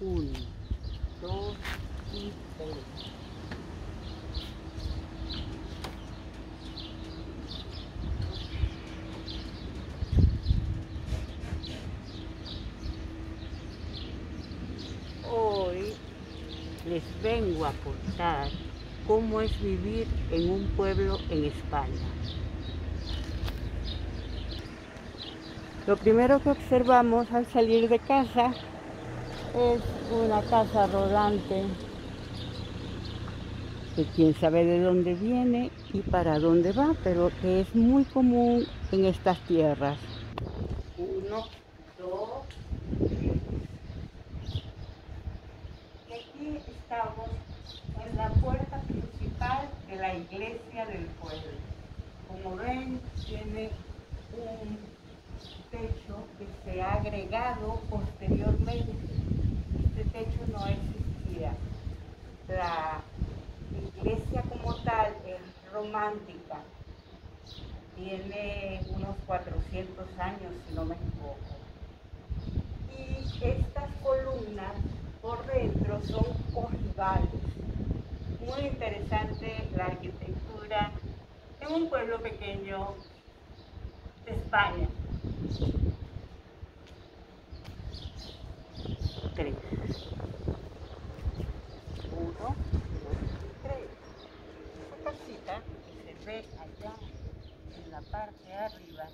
Uno, dos y tres. Hoy les vengo a contar cómo es vivir en un pueblo en España. Lo primero que observamos al salir de casa es una casa rodante que quién sabe de dónde viene y para dónde va, pero que es muy común en estas tierras. Uno, dos, y aquí estamos en la puerta principal de la iglesia del pueblo. Como ven, tiene un techo que se ha agregado posteriormente. Techo no existía. La iglesia como tal es romántica. Tiene unos 400 años, si no me equivoco. Y estas columnas por dentro son ojivales. Muy interesante la arquitectura en un pueblo pequeño de España. Tres. Uno, dos, tres. Esta casita que se ve allá en la parte de arriba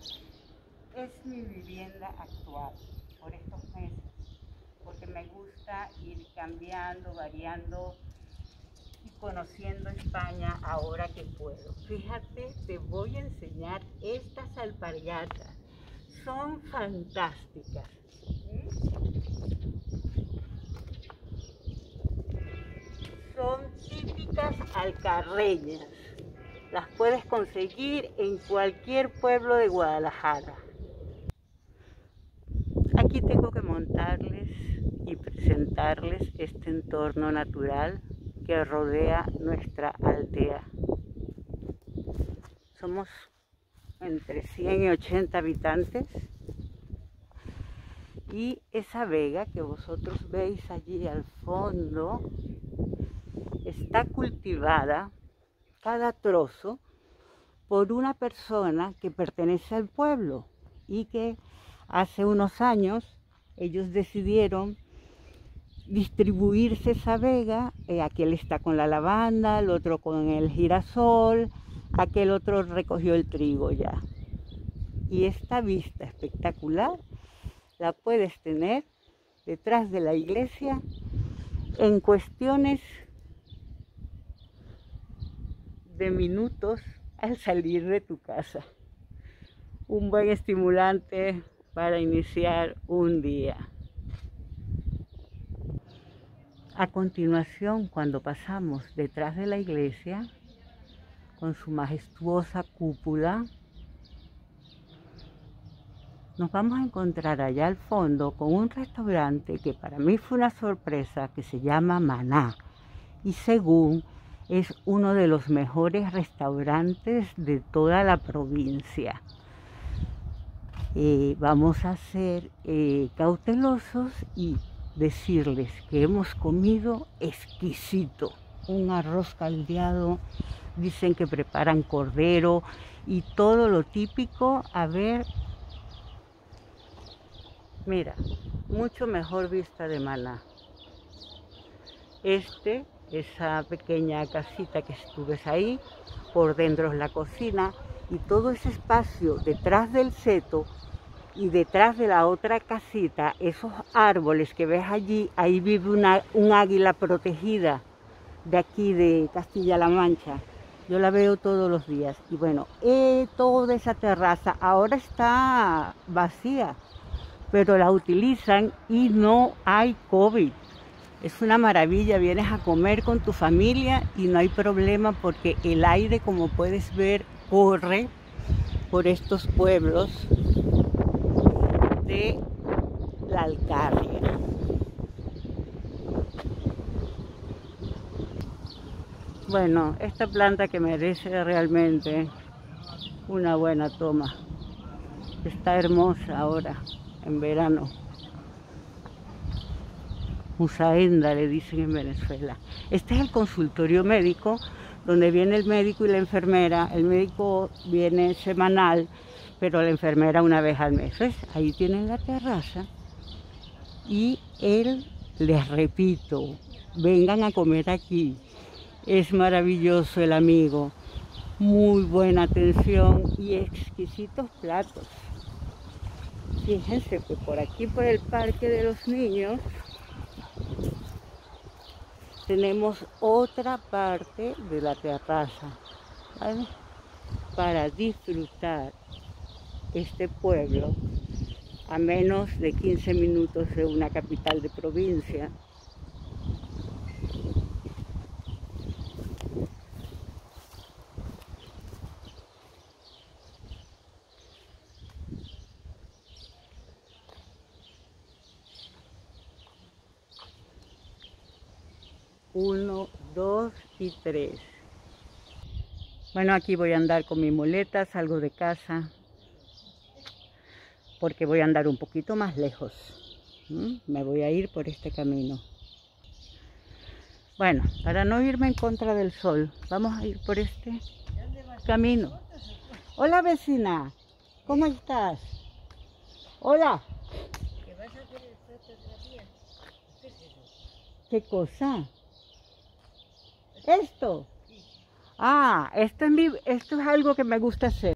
es mi vivienda actual por estos meses, porque me gusta ir cambiando, variando y conociendo España ahora que puedo. Fíjate, te voy a enseñar estas alpargatas son fantásticas. Son típicas alcarreñas. Las puedes conseguir en cualquier pueblo de Guadalajara. Aquí tengo que montarles y presentarles este entorno natural que rodea nuestra aldea. Somos entre 100 y 80 habitantes. Y esa vega que vosotros veis allí al fondo está cultivada cada trozo por una persona que pertenece al pueblo y que hace unos años ellos decidieron distribuirse esa vega, eh, aquel está con la lavanda, el otro con el girasol, aquel otro recogió el trigo ya. Y esta vista espectacular la puedes tener detrás de la iglesia en cuestiones de minutos al salir de tu casa. Un buen estimulante para iniciar un día. A continuación, cuando pasamos detrás de la iglesia, con su majestuosa cúpula. Nos vamos a encontrar allá al fondo con un restaurante que para mí fue una sorpresa que se llama Maná y según es uno de los mejores restaurantes de toda la provincia. Eh, vamos a ser eh, cautelosos y decirles que hemos comido exquisito, un arroz caldeado dicen que preparan cordero y todo lo típico. A ver, mira, mucho mejor vista de Maná. Este, esa pequeña casita que estuve ahí, por dentro es la cocina y todo ese espacio detrás del seto y detrás de la otra casita, esos árboles que ves allí, ahí vive una, un águila protegida de aquí de Castilla-La Mancha. Yo la veo todos los días. Y bueno, eh, toda esa terraza ahora está vacía, pero la utilizan y no hay COVID. Es una maravilla, vienes a comer con tu familia y no hay problema porque el aire, como puedes ver, corre por estos pueblos de la Alcarria. Bueno, esta planta que merece realmente una buena toma. Está hermosa ahora, en verano. Musaenda le dicen en Venezuela. Este es el consultorio médico donde viene el médico y la enfermera. El médico viene semanal, pero la enfermera una vez al mes. Ahí tienen la terraza y él, les repito, vengan a comer aquí. Es maravilloso el amigo, muy buena atención y exquisitos platos. Fíjense que por aquí, por el Parque de los Niños, tenemos otra parte de la terraza para disfrutar este pueblo a menos de 15 minutos de una capital de provincia. Uno, dos y tres. Bueno, aquí voy a andar con mi muleta, salgo de casa, porque voy a andar un poquito más lejos. Me voy a ir por este camino. Bueno, para no irme en contra del sol, vamos a ir por este camino. Hola vecina, ¿cómo estás? Hola. ¿Qué cosa? Esto. Ah, esto es, esto es algo que me gusta hacer.